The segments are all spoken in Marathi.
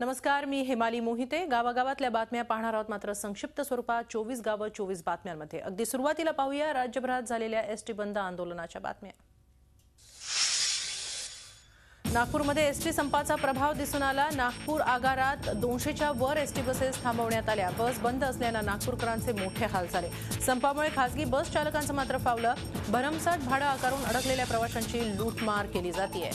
नमस्कार मी हेमाली मोहिते. गावागावातल्या बातम्या पाहणार आहोत मात्र संक्षिप्त स्वरूपात चोवीस गावं चोवीस बातम्यांमध्ये. अगदी सुरुवातीला पाहूया राज्यभरात झालेल्या एसटी बंद आंदोलनाच्या बातम्या. नागपूरमध्ये एसटी संपाचा प्रभाव दिसून आला. नागपूर आगारात दोनशेच्या वर एसटी बसेस थांबवण्यात आल्या. बस बंद असल्यानं नागपूरकरांचे मोठे हाल झाले. संपामुळे खासगी बस चालकांचं मात्र फावलं. भरमसाठ भाडं आकारून अडकलेल्या प्रवाशांची लूटमार केली जाते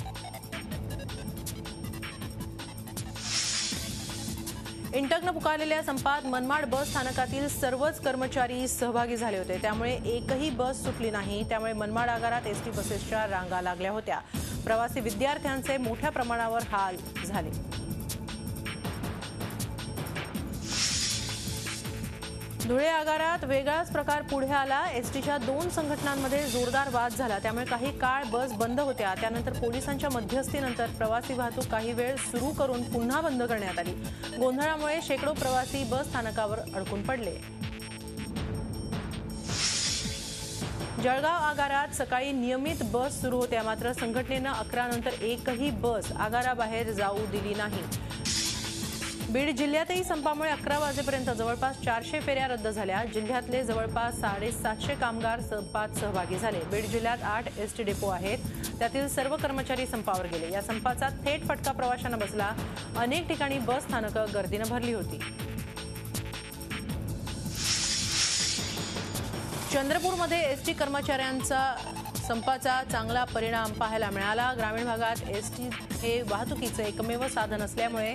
इंटकनं पुकारलेल्या संपात मनमाड बस स्थानकातील सर्वच कर्मचारी सहभागी झाले होते. त्यामुळे एकही बस सुटली नाही. त्यामुळे मनमाड आगारात एसटी बसेसच्या रांगा लागल्या होत्या. प्रवासी विद्यार्थ्यांचे मोठ्या प्रमाणावर हाल झाले. धुळे आगारात वेगळाच प्रकार पुढे आला. एसटीच्या दोन संघटनांमध्ये जोरदार वाद झाला. त्यामुळे काही काळ बस बंद होत्या. त्यानंतर पोलिसांच्या मध्यस्थीनंतर प्रवासी वाहतूक काही वेळ सुरू करून पुन्हा बंद करण्यात आली. गोंधळामुळे शेकडो प्रवासी बस स्थानकावर अडकून पडले. जळगाव आगारात सकाळी नियमित बस सुरू होत्या. मात्र संघटनेनं अकरा नंतर एकही बस आगाराबाहेर जाऊ दिली नाही. बीड जिल्ह्यातही संपामुळे अकरा वाजेपर्यंत जवळपास चारशे फेऱ्या रद्द झाल्या. जिल्ह्यातले जवळपास साडेसातशे कामगार संपात सहभागी झाले. बीड जिल्ह्यात आठ एसटी डेपो आहेत. त्यातील सर्व कर्मचारी संपावर गेले. या संपाचा थेट फटका प्रवाशांना बसला. अनेक ठिकाणी बस स्थानकं गर्दीनं भरली होती. चंद्रपूरमध्ये एसटी कर्मचाऱ्यांचा संपाचा चांगला परिणाम पाहायला मिळाला. ग्रामीण भागात एसटी हे वाहतुकीचे एकमेव साधन असल्यामुळे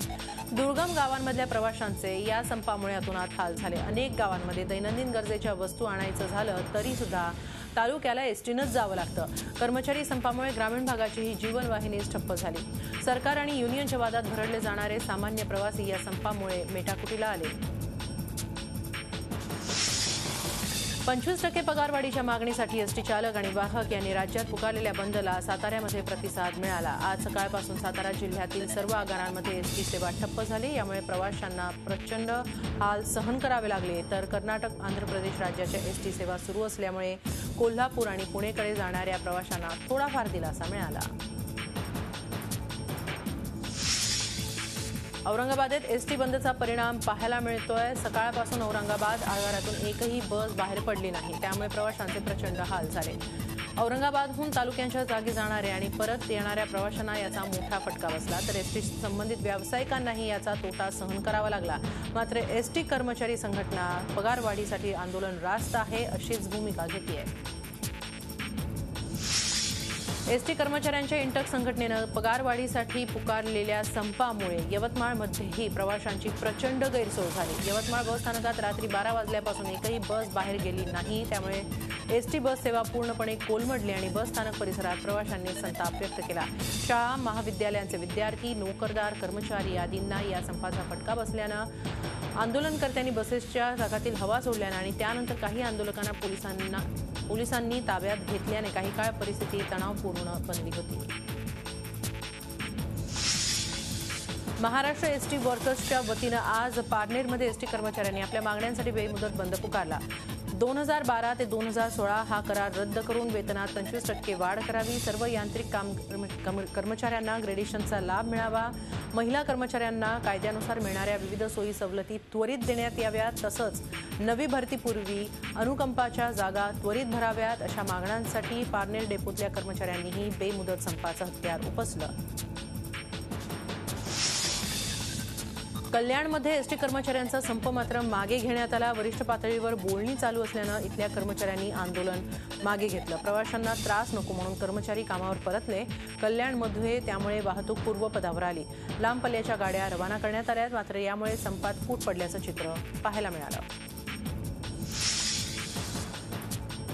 दुर्गम गावांमधल्या प्रवाशांचे या संपामुळे अतोनात हाल झाले. अनेक गावांमध्ये दैनंदिन गरजेच्या वस्तू आणायचं झालं तरी सुद्धा तालुक्याला एसटीनंच जावं लागतं. कर्मचारी संपामुळे ग्रामीण भागाची ही जीवनवाहिनीच ठप्प झाली. सरकार आणि युनियनच्या वादात भरडले जाणारे सामान्य प्रवासी या संपामुळे मेटाकुटीला आले. पंचवीस टक्के पगारवाढीच्या मागणीसाठी एसटी चालक आणि वाहक यांनी राज्यात पुकारलेल्या बंदला साताऱ्यामध्ये प्रतिसाद मिळाला. आज सकाळपासून सातारा जिल्ह्यातील सर्व आगारांमध्ये एसटी सेवा ठप्प झाली. यामुळे प्रवाशांना प्रचंड हाल सहन करावे लागले. तर कर्नाटक आंध्र प्रदेश राज्याच्या एसटी सेवा सुरू असल्यामुळे कोल्हापूर आणि पुणेकडे जाणाऱ्या प्रवाशांना थोडाफार दिलासा मिळाला. औरंगाबादेत एसटी बंदचा परिणाम पाहायला मिळतोय. सकाळपासून औरंगाबाद आगारातून एकही बस बाहेर पडली नाही. त्यामुळे प्रवाशांचे प्रचंड हाल झाले. औरंगाबादहून तालुक्यांच्या जागी जाणारे आणि परत येणाऱ्या प्रवाशांना याचा मोठा फटका बसला. तर एसटी संबंधित व्यावसायिकांनाही याचा तोटा सहन करावा लागला. मात्र एसटी कर्मचारी संघटना पगारवाढीसाठी आंदोलन रास्त आहे अशीच भूमिका घेतली आहे एसटी कर्मचाऱ्यांच्या इंटक संघटनेनं पगारवाढीसाठी पुकारलेल्या संपामुळे यवतमाळमध्येही प्रवाशांची प्रचंड गैरसोय झाली. यवतमाळ बस स्थानकात रात्री बारा वाजल्यापासून एकही बस बाहेर गेली नाही. त्यामुळे एसटी बस सेवा पूर्णपणे कोलमडली आणि बस स्थानक परिसरात प्रवाशांनी संताप व्यक्त केला. शाळा महाविद्यालयांचे विद्यार्थी नोकरदार कर्मचारी आदींना या संपाचा फटका बसल्यानं आंदोलनकर्त्यांनी बसेसच्या जागातील हवा सोडल्यानं आणि त्यानंतर काही आंदोलकांना पोलिसांना पोलिसांनी ताब्यात घेतल्याने काही काळ परिस्थिती तणावपूर्ण बनली होती. महाराष्ट्र एसटी वर्कर्सच्या वतीनं आज पारनेरमध्ये एसटी कर्मचाऱ्यांनी आपल्या मागण्यांसाठी बेमुदत बंद पुकारला. दोन हजार बारा ते दोन हजार सोळा हा करार रद्द करून वेतनात पंचवीस टक्के वाढ करावी. सर्व यांत्रिक काम कर्मचाऱ्यांना ग्रेडेशनचा लाभ मिळावा. महिला कर्मचाऱ्यांना कायद्यानुसार मिळणाऱ्या विविध सोयी सवलती त्वरित देण्यात याव्यात. तसंच नवी भरतीपूर्वी अनुकंपाच्या जागा त्वरित भराव्यात अशा मागण्यांसाठी पारनेर डेपोतल्या कर्मचाऱ्यांनीही बेमुदत संपाचं हत्यार उपसलं. कल्याणमध्ये एसटी कर्मचाऱ्यांचा संप मात्र मागे घेण्यात आला. वरिष्ठ पातळीवर बोलणी चालू असल्यानं इथल्या कर्मचाऱ्यांनी आंदोलन मागे घेतलं. प्रवाशांना त्रास नको म्हणून कर्मचारी कामावर परतले. कल्याणमध्ये त्यामुळे वाहतूक पूर्वपदावर आली. लांब पल्ल्याच्या गाड्या रवाना करण्यात आल्या मात्र यामुळे संपात फूट पडल्याचं चित्र पाहायला मिळालं.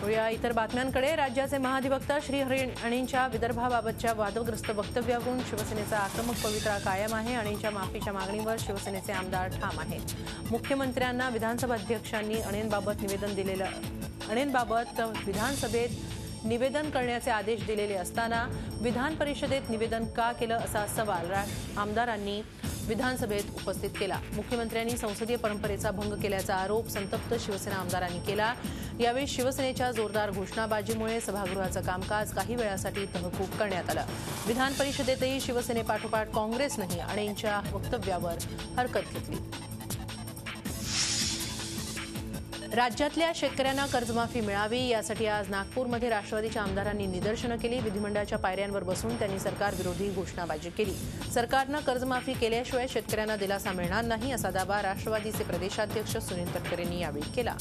या इतर बातम्यांकडे राज्याचे महाधिवक्ता श्री अणींच्या विदर्भाबाबतच्या वादग्रस्त वक्तव्यावरून शिवसेनेचा आक्रमक पवित्रा कायम आहे. अणींच्या माफीच्या मागणीवर शिवसेनेचे आमदार ठाम आहेत. मुख्यमंत्र्यांना विधानसभा अध्यक्षांनी अणेंबाबत निवेदन दिलेलं अणेंबाबत विधानसभेत निवेदन करण्याचे आदेश दिलेले असताना विधान परिषदेत निवेदन का केलं असा सवाल आमदारांनी विधानसभेत उपस्थित केला. मुख्यमंत्र्यांनी संसदीय परंपरेचा भंग केल्याचा आरोप संतप्त शिवसेना आमदारांनी केला. यावेळी शिवसेनेच्या जोरदार घोषणाबाजीमुळे सभागृहाचं कामकाज काही वेळासाठी तहकूब करण्यात आलं. विधान परिषदेतही शिवसेनेपाठोपाठ काँग्रेसनंही अणेंच्या वक्तव्यावर हरकत घेतली. राज्यातल्या शेतकऱ्यांना कर्जमाफी मिळावी यासाठी आज नागपूरमध्ये राष्ट्रवादीच्या आमदारांनी निदर्शनं केली. विधिमंडळाच्या पायऱ्यांवर बसून त्यांनी सरकारविरोधी घोषणाबाजी केली. सरकारनं कर्जमाफी केल्याशिवाय शेतकऱ्यांना दिलासा मिळणार नाही असा दावा राष्ट्रवादीचे प्रदेशाध्यक्ष सुनील तटकरेंनी यावेळी केला.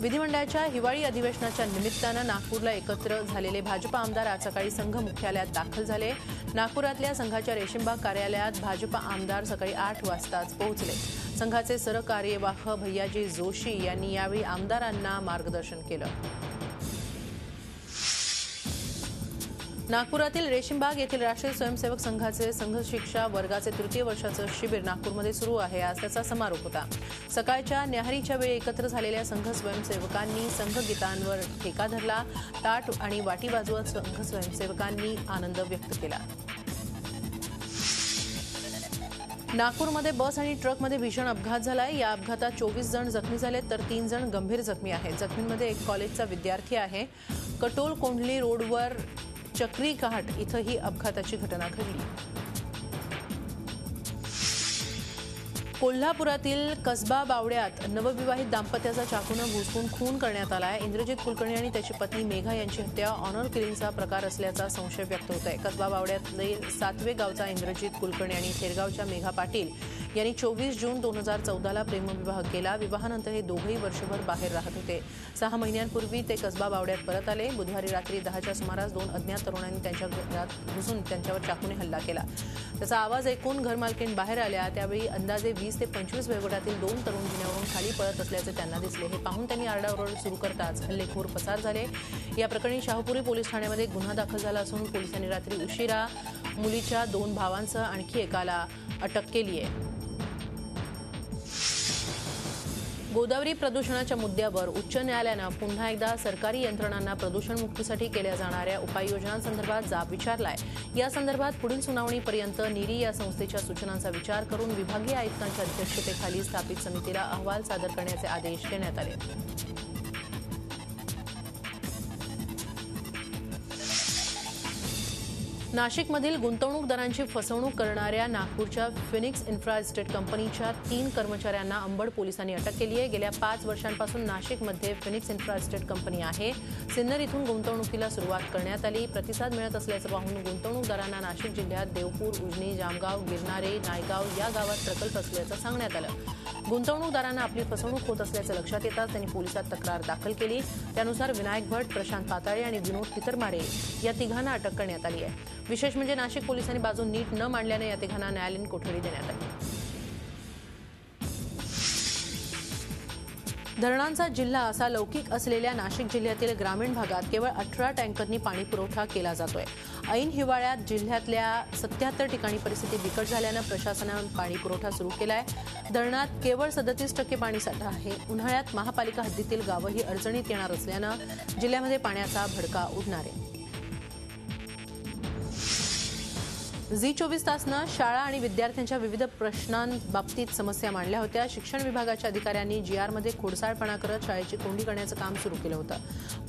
विधिमंडळाच्या हिवाळी अधिवेशनाच्या निमित्तानं नागपूरला एकत्र झालेले भाजपा आमदार आज सकाळी संघ मुख्यालयात दाखल झाले. नागपुरातल्या संघाच्या रेशीमबाग कार्यालयात भाजपा आमदार सकाळी आठ वाजताच पोहोचले. संघाचे सरकार्यवाह भैयाजी जोशी यांनी यावेळी आमदारांना मार्गदर्शन केलं. नागपुरातील रेशीमबाग येथील राष्ट्रीय स्वयंसेवक संघाचे संघ शिक्षा वर्गाचे तृतीय वर्षाचं शिबिर नागपूरमध्ये सुरू आहे. आज त्याचा समारोप होता. सकाळच्या न्याहारीच्या वेळी एकत्र झालेल्या संघ स्वयंसेवकांनी संघ गीतांवर ठेका धरला. ताट आणि वाटी वाजवत संघ स्वयंसेवकांनी आनंद व्यक्त केला. नागपूरमध्ये बस आणि ट्रकमध्ये भीषण अपघात झालाय. या अपघातात चोवीस जण जखमी झाले तर तीन जण गंभीर जखमी आहेत. जखमींमध्ये एक कॉलेजचा विद्यार्थी आहे. कटोल कोंढली रोडवर चक्री घाट इथं ही अपघाताची घटना घडली. कोल्हापुरातील कसबा बावड्यात नवविवाहित दाम्पत्याचा चाकूनं भुसकून खून करण्यात आला आहे इंद्रजित कुलकर्णी आणि त्याची पत्नी मेघा यांची हत्या ऑनर किलिंगचा प्रकार असल्याचा संशय व्यक्त होत आहे कसबा बावड्यातले सातवे गावचा इंद्रजित कुलकर्णी आणि थेरगावच्या मेघा पाटील यांनी चोवीस जून दोन हजार चौदाला प्रेमविवाह केला. विवाहानंतर हे दोघेही वर्षभर बाहेर राहत होते. सहा महिन्यांपूर्वी ते कसबा बावड्यात परत आले. बुधवारी रात्री दहाच्या सुमारास दोन अज्ञात तरुणांनी त्यांच्या घरात घुसून त्यांच्यावर चाकूने हल्ला केला. त्याचा आवाज ऐकून घरमालकीण बाहेर आल्या. त्यावेळी अंदाजे वीस ते पंचवीस वयोगटातील दोन तरुण जिन्यावरून खाली पळत असल्याचे त्यांना दिसले. हे पाहून त्यांनी आरडाओरड सुरू करताच हल्लेखोर पसार झाले. या प्रकरणी शाहपुरी पोलीस ठाण्यामध्ये गुन्हा दाखल झाला असून पोलिसांनी रात्री उशिरा मुलीच्या दोन भावांसह आणखी एकाला अटक केली आहे गोदावरी प्रदूषणाच्या मुद्द्यावर उच्च न्यायालयानं पुन्हा एकदा सरकारी यंत्रणांना प्रदूषण मुक्तीसाठी केल्या जाणाऱ्या उपाययोजनांसंदर्भात जाब विचारलाय. या संदर्भात पुढील सुनावणीपर्यंत निरी या संस्थेच्या सूचनांचा विचार करून विभागीय आयुक्तांच्या अध्यक्षतेखाली स्थापित समितीला अहवाल सादर करण्याचे आदेश देण्यात आले. नाशिकमधील गुंतवणूकदारांची फसवणूक करणाऱ्या नागपूरच्या फिनिक्स इन्फ्रा इस्टेट कंपनीच्या तीन कर्मचाऱ्यांना अंबड पोलिसांनी अटक केली आहे. गेल्या पाच वर्षांपासून नाशिकमध्ये फिनिक्स इन्फ्रा इस्टेट कंपनी आहे. सिन्नर इथून गुंतवणुकीला सुरुवात करण्यात आली. प्रतिसाद मिळत असल्याचं पाहून गुंतवणूकदारांना नाशिक जिल्ह्यात देवपूर उजनी जामगाव गिरणारे नायगाव या गावात प्रकल्प असल्याचं सांगण्यात आलं. गुंतवणूकदारांना आपली फसवणूक होत असल्याचं लक्षात येताच त्यांनी पोलिसात तक्रार दाखल केली. त्यानुसार विनायक भट प्रशांत पाताळे आणि विनोद तितरमारे या तिघांना अटक करण्यात आली आहे. विशेष म्हणजे नाशिक पोलिसांनी बाजू नीट न मांडल्याने या तिघांना न्यायालयीन कोठडी देण्यात आली. धरणांचा जिल्हा असा लौकिक असलेल्या नाशिक जिल्ह्यातील ग्रामीण भागात केवळ अठरा टँकरनी पाणी पुरवठा केला जातोय. ऐन हिवाळ्यात जिल्ह्यातल्या सत्याहत्तर ठिकाणी परिस्थिती बिकट झाल्यानं प्रशासनानं पाणी पुरवठा सुरू केलाय. धरणात केवळ सदतीस टक्के पाणीसाठा आहे. उन्हाळ्यात महापालिका हद्दीतील गावंही अडचणीत येणार असल्यानं जिल्ह्यामध्ये पाण्याचा भडका उडणार आहे. झी चोवीस तासनं शाळा आणि विद्यार्थ्यांच्या विविध प्रश्नांबाबतीत समस्या मांडल्या होत्या. शिक्षण विभागाच्या अधिकाऱ्यांनी जी आरमध्ये खोडसाळपणा करत शाळेची कोंडी करण्याचं काम सुरू केलं होतं.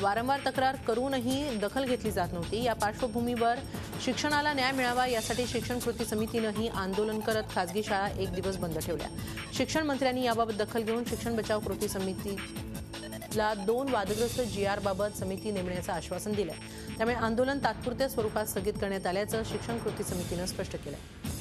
वारंवार तक्रार करूनही दखल घेतली जात नव्हती. या पार्श्वभूमीवर शिक्षणाला न्याय मिळावा यासाठी शिक्षण कृती समितीनंही आंदोलन करत खासगी शाळा एक दिवस बंद ठेवल्या. शिक्षण मंत्र्यांनी याबाबत दखल घेऊन शिक्षण बचाव कृती समिती ला दोन वादग्रस्त जी आर बाबत समिती नेमण्याचं आश्वासन दिलं त्यामुळे आंदोलन तात्पुरत्या स्वरूपात स्थगित करण्यात आल्याचं शिक्षण कृती समितीनं स्पष्ट केलं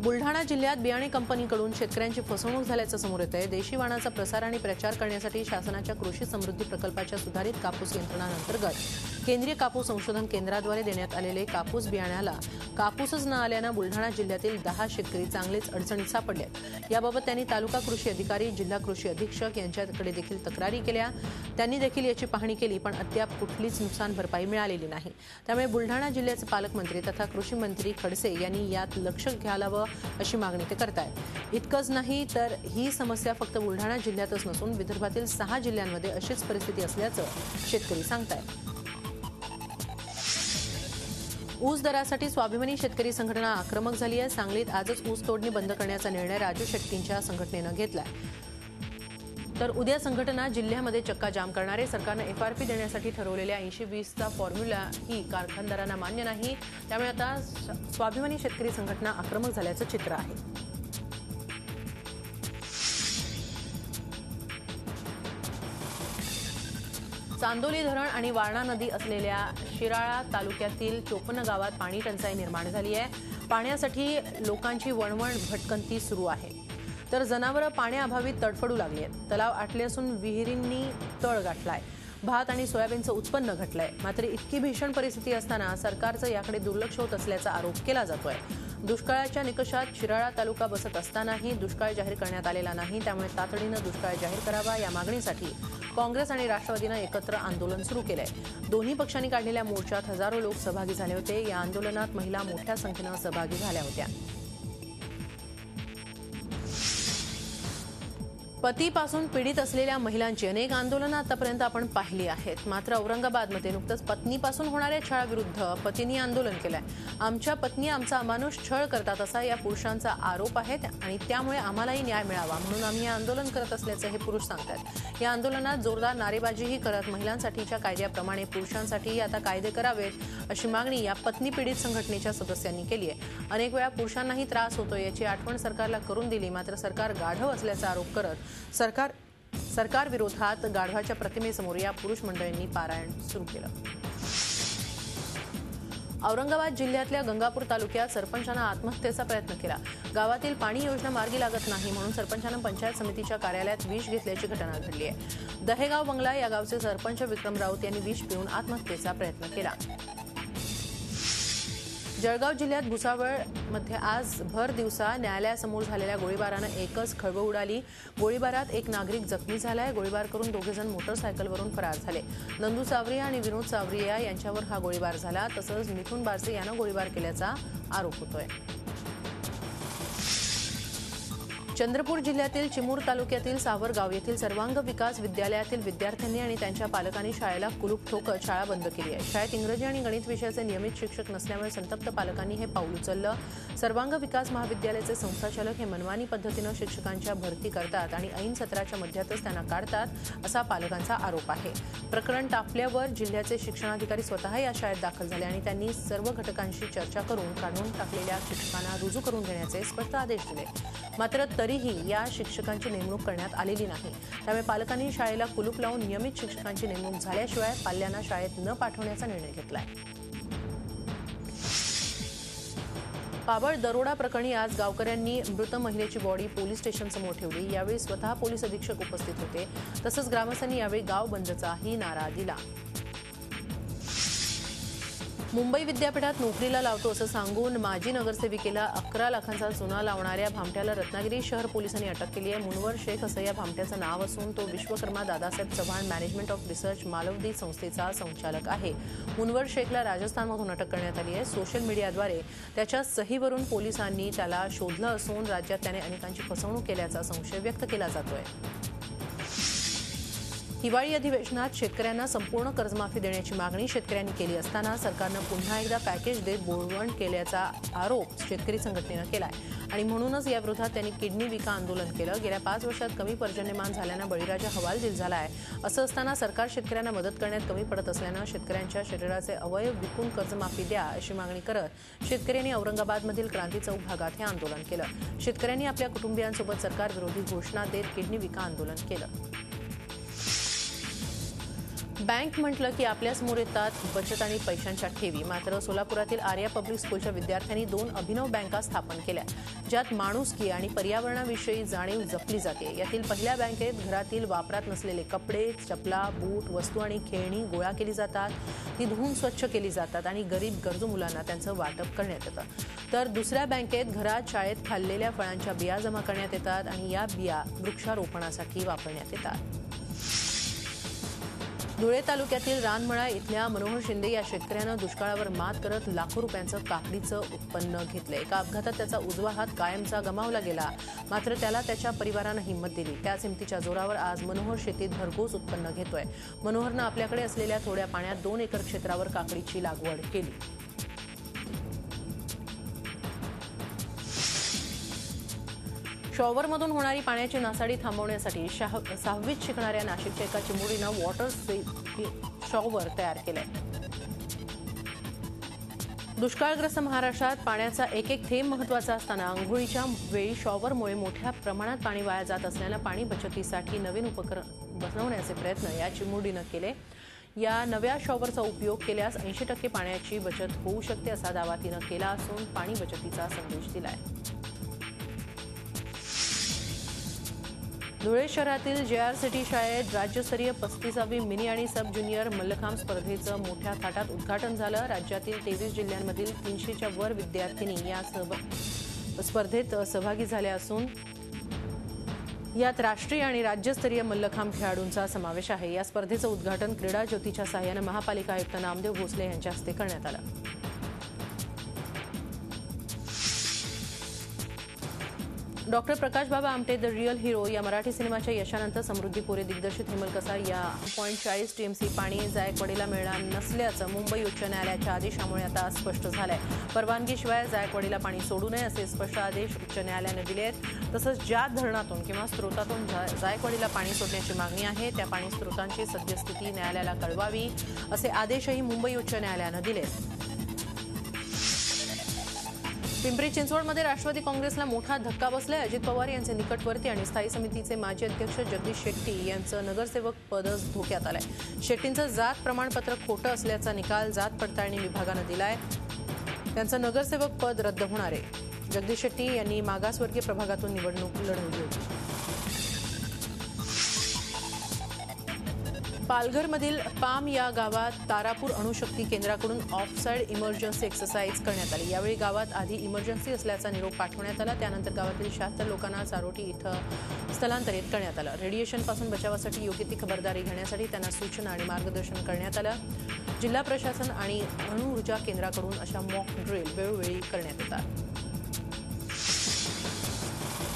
बुलढाणा जिल्ह्यात बियाणे कंपनीकडून शेतकऱ्यांची फसवणूक झाल्याचं समोर येत आहे देशी वाणाचा प्रसार आणि प्रचार करण्यासाठी शासनाच्या कृषी समृद्धी प्रकल्पाच्या सुधारित कापूस यंत्रणांतर्गत केंद्रीय कापूस संशोधन केंद्राद्वारे देण्यात आलेले कापूस बियाण्याला कापूसच न आल्यानं बुलढाणा जिल्ह्यातील दहा शेतकरी चांगलेच अडचणीत सापडले याबाबत त्यांनी तालुका कृषी अधिकारी जिल्हा कृषी अधीक्षक यांच्याकडे देखील तक्रारी केल्या. त्यांनी देखील याची पाहणी केली पण अद्याप कुठलीच नुकसान भरपाई मिळालेली नाही. त्यामुळे बुलढाणा जिल्ह्याचे पालकमंत्री तथा कृषी मंत्री खडसे यांनी यात लक्ष घ्यालावं अशी मागणी ते करतायत. इतकंच नाही तर ही समस्या फक्त बुलढाणा जिल्ह्यातच नसून विदर्भातील सहा जिल्ह्यांमध्ये अशीच परिस्थिती असल्याचं शेतकरी सांगतायत. ऊस दरासाठी स्वाभिमानी शेतकरी संघटना आक्रमक झाली आहे. सांगलीत आजच ऊस तोडणी बंद करण्याचा निर्णय राजू शेट्टींच्या संघटनेनं घेतलाय. तर उद्या संघटना जिल्ह्यामध्ये चक्का जाम करणारे सरकारनं एफआरपी देण्यासाठी ठरवलेल्या ऐंशी वीसचा फॉर्म्युला ही कारखानदारांना मान्य नाही. त्यामुळे आता स्वाभिमानी शेतकरी संघटना आक्रमक झाल्याचं चित्र आहे. चांदोली धरण आणि वारणा नदी असलेल्या शिराळा तालुक्यातील चोपन्न गावात पाणी टंचाई निर्माण झाली आहे. पाण्यासाठी लोकांची वणवण भटकंती सुरू आहे. तर जनावरं पाण्याअभावी तडफडू लागली आहेत. तलाव आटले असून विहिरींनी तळ गाठलाय. भात आणि सोयाबीनचं उत्पन्न घटलंय. मात्र इतकी भीषण परिस्थिती असताना सरकारचं याकडे दुर्लक्ष होत असल्याचा आरोप केला जातोय. दुष्काळाच्या निकषात शिराळा तालुका बसत असतानाही दुष्काळ जाहीर करण्यात आलेला नाही त्यामुळे तातडीनं दुष्काळ जाहीर करावा या मागणीसाठी काँग्रेस आणि राष्ट्रवादीनं एकत्र आंदोलन सुरू केलंय. दोन्ही पक्षांनी काढलेल्या मोर्चात हजारो लोक सहभागी झाले होते. या आंदोलनात महिला मोठ्या संख्येनं सहभागी झाल्या होत्या. पतीपासून पीडित असलेल्या महिलांची अनेक आंदोलनं आतापर्यंत आपण पाहिली आहेत. मात्र औरंगाबादमध्ये नुकतंच पत्नीपासून होणाऱ्या छळाविरुद्ध पतींनी आंदोलन केलंय. आमच्या पत्नी आमचा अमानुष छळ करतात असा या पुरुषांचा आरोप आहे आणि त्यामुळे आम्हालाही न्याय मिळावा म्हणून आम्ही आंदोलन करत असल्याचं हे पुरुष सांगतात. या आंदोलनात जोरदार नारेबाजीही करत महिलांसाठीच्या कायद्याप्रमाणे पुरुषांसाठीही आता कायदे करावेत अशी मागणी या पत्नी पीडित संघटनेच्या सदस्यांनी केली आहे अनेक वेळा पुरुषांनाही त्रास होतो याची आठवण सरकारला करून दिली मात्र सरकार गाढव असल्याचा आरोप करत सरकार सरकारविरोधात गाढवाच्या प्रतिमेसमोर या पुरुष मंडळींनी पारायण सुरू केलं. औरंगाबाद जिल्ह्यातल्या गंगापूर तालुक्यात सरपंचानं आत्महत्येचा प्रयत्न केला. गावातील पाणी योजना मार्गी लागत नाही म्हणून सरपंचानं पंचायत समितीच्या कार्यालयात विष घेतल्याची घटना घडली आहे. दहेगाव बंगला या गावचे सरपंच विक्रम राऊत यांनी विष पिऊन आत्महत्येचा प्रयत्न केला. जळगाव जिल्ह्यात भुसावळमध्ये आज भर दिवसा न्यायालयासमोर झालेल्या गोळीबारानं एकच खळबळ उडाली. गोळीबारात एक नागरिक जखमी झालाय. गोळीबार करून दोघेजण मोटरसायकलवरून फरार झाले. नंदू सावरिया आणि विनोद सावरिया यांच्यावर हा गोळीबार झाला. तसंच मिथुन बारसे यानं गोळीबार केल्याचा आरोप होतोय. चंद्रपूर जिल्ह्यातील चिमूर तालुक्यातील सावरगाव येथील सर्वांग विकास विद्यालयातील विद्यार्थ्यांनी आणि त्यांच्या पालकांनी शाळेला कुलूप ठोकत शाळा बंद केली आहे. शाळेत इंग्रजी आणि गणित विषयाचे नियमित शिक्षक नसल्यामुळे संतप्त पालकांनी हे पाऊल उचललं. सर्वांग विकास महाविद्यालयाचे संस्थाचालक हे मनमानी पद्धतीनं शिक्षकांच्या भरती करतात आणि ऐन सत्राच्या मध्यातच त्यांना काढतात असा पालकांचा आरोप आहे. प्रकरण टाकल्यावर जिल्ह्याचे शिक्षणाधिकारी स्वतः या शाळेत दाखल झाले आणि त्यांनी सर्व घटकांशी चर्चा करून काढून टाकलेल्या शिक्षकांना रुजू करून घेण्याचे स्पष्ट आदेश दिले. मात्र तरीही या शिक्षकांची नेमणूक करण्यात आलेली नाही. त्यामुळे पालकांनी शाळेला कुलूप लावून नियमित शिक्षकांची नेमणूक झाल्याशिवाय पाल्यांना शाळेत न पाठवण्याचा निर्णय घेतलाय. पाबळ दरोडा प्रकरणी आज गावकऱ्यांनी मृत महिलेची बॉडी पोलीस स्टेशनसमोर ठेवली. यावेळी स्वतः पोलीस अधीक्षक उपस्थित होते. तसंच ग्रामस्थांनी यावेळी गाव बंदचाही नारा दिला. मुंबई विद्यापीठात नोकरीला लावतो असं सांगून माजी नगरसेविकेला अकरा लाखांचा चुना लावणाऱ्या भामट्याला रत्नागिरी शहर पोलिसांनी अटक केली आहे. मुनवर शेख असं या भामट्याचं नाव असून तो Vishwakarma Dadasaheb Chavan management of research Malwadi संस्थेचा संचालक आहे. मुनवर शेखला राजस्थानमधून अटक करण्यात आली आहे. सोशल मीडियाद्वारे त्याच्या सहीवरून पोलिसांनी त्याला शोधलं असून राज्यात त्याने अनेकांची फसवणूक केल्याचा संशय व्यक्त केला जातोय. हिवाळी अधिवेशनात शेतकऱ्यांना संपूर्ण कर्जमाफी देण्याची मागणी शेतकऱ्यांनी केली असताना सरकारनं पुन्हा एकदा पॅकेज देत बोळवण केल्याचा आरोप शेतकरी संघटनेनं केलाय. आणि म्हणूनच याविरोधात त्यांनी किडनी विका आंदोलन केलं. गेल्या पाच वर्षात कमी पर्जन्यमान झाल्यानं बळीराजा हवालदिल झाला आहे असं असताना सरकार शेतकऱ्यांना मदत करण्यात कमी पडत असल्यानं शेतकऱ्यांच्या शरीराचे अवयव विकून कर्जमाफी द्या अशी मागणी करत शेतकऱ्यांनी औरंगाबादमधील क्रांती चौक भागात हे आंदोलन केलं. शेतकऱ्यांनी आपल्या कुटुंबियांसोबत सरकारविरोधी घोषणा देत किडनी विका आंदोलन केलं. बँक म्हटलं की आपल्यासमोर येतात बचत आणि पैशांच्या ठेवी. मात्र सोलापुरातील आर्या पब्लिक स्कूलच्या विद्यार्थ्यांनी दोन अभिनव बँका स्थापन केल्या ज्यात माणुसकी आणि पर्यावरणाविषयी जाणीव जपली जाते. यातील पहिल्या बँकेत घरातील वापरात नसलेले कपडे चपला बूट वस्तू आणि खेळणी गोळा केली जातात. ती धुवून स्वच्छ केली जातात आणि गरीब गरजू मुलांना त्यांचं वाटप करण्यात येतं. तर दुसऱ्या बँकेत घरात शाळेत खाल्लेल्या फळांच्या बिया जमा करण्यात येतात आणि या बिया वृक्षारोपणासाठी वापरण्यात येतात. धुळे तालुक्यातील रानमळा इथल्या मनोहर शिंदे या शेतकऱ्यानं दुष्काळावर मात करत लाखो रुपयांचं काकडीचं उत्पन्न घेतलं एका अपघातात त्याचा उजवा हात कायमचा गमावला गेला. मात्र त्याला त्याच्या परिवारानं हिंमत दिली. त्याच हिमतीच्या जोरावर आज मनोहर शेतीत भरघोस उत्पन्न घेतोय. मनोहरनं आपल्याकडे असलेल्या थोड्या पाण्यात दोन एकर क्षेत्रावर काकडीची लागवड केली. शॉवरमधून होणारी पाण्याची नासाडी थांबवण्यासाठी शाह सहावीत शिकणाऱ्या नाशिकच्या एका चिमुडीनं वॉटर शॉवर तयार केलंय. दुष्काळग्रस्त महाराष्ट्रात पाण्याचा एक एक थेंब महत्त्वाचा असताना आंघोळीच्या वेळी शॉवरमुळे मोठ्या प्रमाणात पाणी वाया जात असल्यानं पाणी बचतीसाठी नवीन उपकरण बनवण्याचे प्रयत्न या चिमुरडीनं केले. या नव्या शॉवरचा उपयोग केल्यास ऐंशी टक्के पाण्याची बचत होऊ शकते असा दावा तिनं केला असून पाणी बचतीचा संदेश दिलाय. धुळे शहरातील जे आर सिटी शाळेत राज्यस्तरीय पस्तीसावी मिनी आणि सब ज्युनियर मल्लखांब स्पर्धेचं मोठ्या थाटात उद्घाटन झालं. राज्यातील तेवीस जिल्ह्यांमधील तीनशेच्या वर विद्यार्थिनी या स्पर्धेत सहभागी झाल्या असून यात राष्ट्रीय आणि राज्यस्तरीय मल्लखांब खेळाडूंचा समावेश आहे. या स्पर्धेचं उद्घाटन क्रीडा ज्योतीच्या सहाय्यानं महापालिका आयुक्त नामदेव भोसले यांच्या हस्ते करण्यात आलं. Doctor Prakash Baba Amte the real hero या मराठी सिनेमाच्या यशानंतर समृद्धी पुरे दिग्दर्शित हेमल कसा या पॉईंट चाळीस टीएमसी पाणी जायकवाडीला मिळणार नसल्याचं मुंबई उच्च न्यायालयाच्या आदेशामुळे आता स्पष्ट झालंय. परवानगीशिवाय जायकवाडीला पाणी सोडू नये असे स्पष्ट आदेश उच्च न्यायालयानं दिले आहेत तसंच ज्या धरणातून किंवा स्रोतातून जायकवाडीला पाणी सोडण्याची मागणी आहे त्या पाणी स्रोतांची सद्यस्थिती न्यायालयाला कळवावी असे आदेशही मुंबई उच्च न्यायालयानं दिले आहेत पिंपरी चिंचवडमध्ये राष्ट्रवादी काँग्रेसला मोठा धक्का बसलाय. अजित पवार यांचे निकटवर्ती आणि स्थायी समितीचे माजी अध्यक्ष जगदीश शेट्टी यांचं नगरसेवक पदच धोक्यात आलंय. शेट्टींचं जात प्रमाणपत्र खोटं असल्याचा निकाल जात पडताळणी विभागानं दिलाय. त्यांचं नगरसेवक पद रद्द होणार आहे. जगदीश शेट्टी यांनी मागासवर्गीय प्रभागातून निवडणूक लढवली होती. पालघरमधील पाम या गावात तारापूर अणुशक्ती केंद्राकडून ऑफसाईड इमर्जन्सी एक्सरसाइज करण्यात आली. यावेळी गावात आधी इमर्जन्सी असल्याचा निरोप पाठवण्यात आला. त्यानंतर गावातील शहात्तर लोकांना चारोटी इथं स्थलांतरित करण्यात आलं. रेडिएशनपासून बचावासाठी योग्य ती खबरदारी घेण्यासाठी त्यांना सूचना आणि मार्गदर्शन करण्यात आलं. जिल्हा प्रशासन आणि अणुऊर्जा केंद्राकडून अशा मॉक ड्रिल वेळोवेळी करण्यात येतात.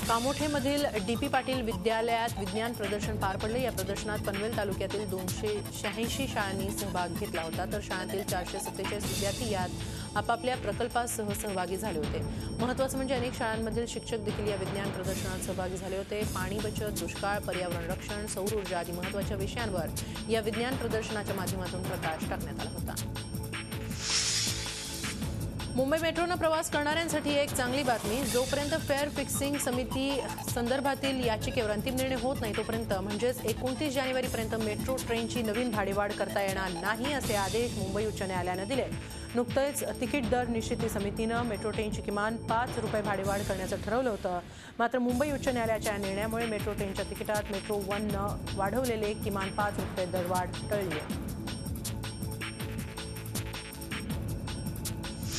कामोठेमधील डी पी पाटील विद्यालयात विज्ञान प्रदर्शन पार पडले. या प्रदर्शनात पनवेल तालुक्यातील दोनशे शहाऐंशी शाळांनी सहभाग घेतला होता. तर शाळांतील चारशे सत्तेचाळीस विद्यार्थी यात आपापल्या प्रकल्पासह सहभागी झाले होते. महत्वाचं म्हणजे अनेक शाळांमधील शिक्षक देखील या विज्ञान प्रदर्शनात सहभागी झाले होते. पाणी बचत दुष्काळ पर्यावरण रक्षण सौर ऊर्जा आदी महत्त्वाच्या विषयांवर या विज्ञान प्रदर्शनाच्या माध्यमातून प्रकाश टाकण्यात आला होता. मुंबई मेट्रोनं प्रवास करणाऱ्यांसाठी एक चांगली बातमी. जोपर्यंत फेअर फिक्सिंग समिती संदर्भातील याचिकेवर अंतिम निर्णय होत नाही तोपर्यंत म्हणजेच एकोणतीस जानेवारीपर्यंत मेट्रो ट्रेनची नवीन भाडेवाढ करता येणार नाही असे आदेश मुंबई उच्च न्यायालयानं दिले. नुकतंच तिकीट दर निश्चिती समितीनं मेट्रो ट्रेनची किमान पाच रुपये भाडेवाढ करण्याचं ठरवलं होतं. मात्र मुंबई उच्च न्यायालयाच्या निर्णयामुळे मेट्रो ट्रेनच्या तिकिटात मेट्रो वननं वाढवलेले किमान पाच रुपये दरवाढ टळली आहे.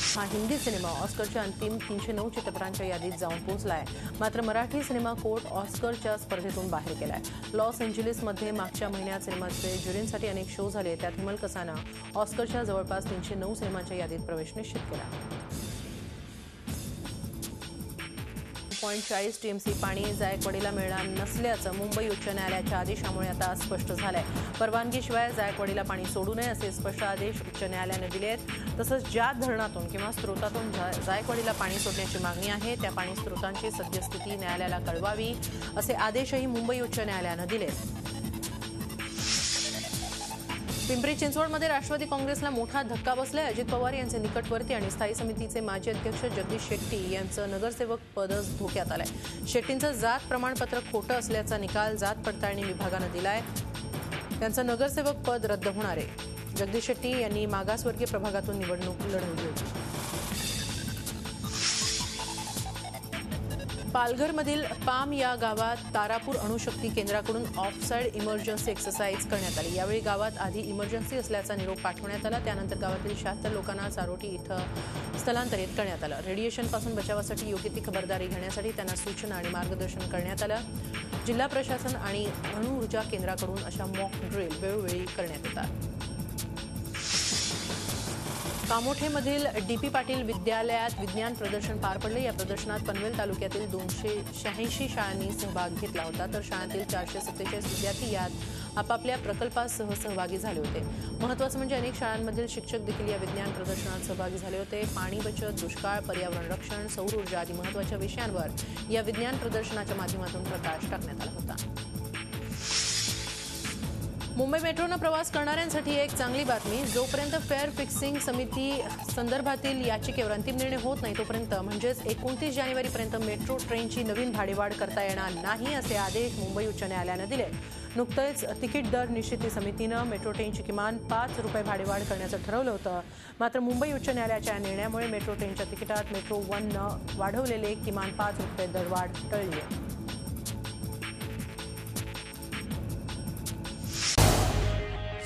हा हिंदी सिनेमा ऑस्करच्या अंतिम तीनशे नऊ चित्रपटांच्या यादीत जाऊन पोहोचलाय. मात्र मराठी सिनेमा कोर्ट ऑस्करच्या स्पर्धेतून बाहेर गेलाय. लॉस एंजलिसमध्ये मागच्या महिन्यात सिनेमाचे ज्युरींसाठी अनेक शो झाले त्यात हिमल कसानं ऑस्करच्या जवळपास तीनशे नऊ सिनेमांच्या यादीत प्रवेश निश्चित केला. पॉईंट चाळीस टीएमसी पाणी जायकवाडीला मिळणार नसल्याचं मुंबई उच्च न्यायालयाच्या आदेशामुळे आता स्पष्ट झालंय. परवानगीशिवाय जायकवाडीला पाणी सोडू नये असे स्पष्ट आदेश उच्च न्यायालयानं दिले आहेत. तसंच ज्या धरणातून किंवा स्रोतातून जायकवाडीला पाणी सोडण्याची मागणी आहे त्या पाणी स्रोतांची सद्यस्थिती न्यायालयाला कळवावी असे आदेशही मुंबई उच्च न्यायालयानं दिले आहेत पिंपरी चिंचवडमध्ये राष्ट्रवादी काँग्रेसला मोठा धक्का बसलाय. अजित पवार यांचे निकटवर्ती आणि स्थायी समितीचे माजी अध्यक्ष जगदीश शेट्टी यांचं नगरसेवक पदच धोक्यात आलंय. शेट्टींचं जात प्रमाणपत्र खोटं असल्याचा निकाल जात पडताळणी विभागानं दिलाय. त्यांचं नगरसेवक पद रद्द होणार आहे. जगदीश शेट्टी यांनी मागासवर्गीय प्रभागातून निवडणूक लढवली होती. पालघरमधील पाम या गावात तारापूर अणुशक्ती केंद्राकडून ऑफसाईड इमर्जन्सी एक्सरसाइज करण्यात आली. यावेळी गावात आधी इमर्जन्सी असल्याचा निरोप पाठवण्यात आला. त्यानंतर गावातील शहात्तर लोकांना चारोटी इथं स्थलांतरित करण्यात आलं. रेडिएशनपासून बचावासाठी योग्य ती खबरदारी घेण्यासाठी त्यांना सूचना आणि मार्गदर्शन करण्यात आलं. जिल्हा प्रशासन आणि अणुऊर्जा केंद्राकडून अशा मॉक ड्रिल वेळोवेळी करण्यात येतात. कामोठेमधील डीपी पाटील विद्यालयात विज्ञान प्रदर्शन पार पडले. या प्रदर्शनात पनवेल तालुक्यातील दोनशे शहाऐंशी शाळांनी सहभाग घेतला होता. तर शाळांतील चारशे सत्तेचाळीस विद्यार्थी यात आपापल्या प्रकल्पासह सहभागी झाले होते. महत्वाचं म्हणजे अनेक शाळांमधील शिक्षक देखील या विज्ञान प्रदर्शनात सहभागी झाले होते. पाणी बचत दुष्काळ पर्यावरण रक्षण सौर ऊर्जा आदी महत्त्वाच्या विषयांवर या विज्ञान प्रदर्शनाच्या माध्यमातून प्रकाश टाकण्यात आला होता. मुंबई मेट्रोनं प्रवास करणाऱ्यांसाठी एक चांगली बातमी. जोपर्यंत फेअर फिक्सिंग समिती संदर्भातील याचिकेवर अंतिम निर्णय होत नाही तोपर्यंत म्हणजेच एकोणतीस जानेवारीपर्यंत मेट्रो ट्रेनची नवीन भाडेवाढ करता येणार नाही असे आदेश मुंबई उच्च न्यायालयानं दिले. नुकतंच तिकीट दर निश्चिती समितीनं मेट्रो ट्रेनची किमान पाच रुपये भाडेवाढ करण्याचं ठरवलं होतं. मात्र मुंबई उच्च न्यायालयाच्या या निर्णयामुळे मेट्रो ट्रेनच्या तिकिटात मेट्रो वननं वाढवलेले किमान पाच रुपये दरवाढ टळली आहे.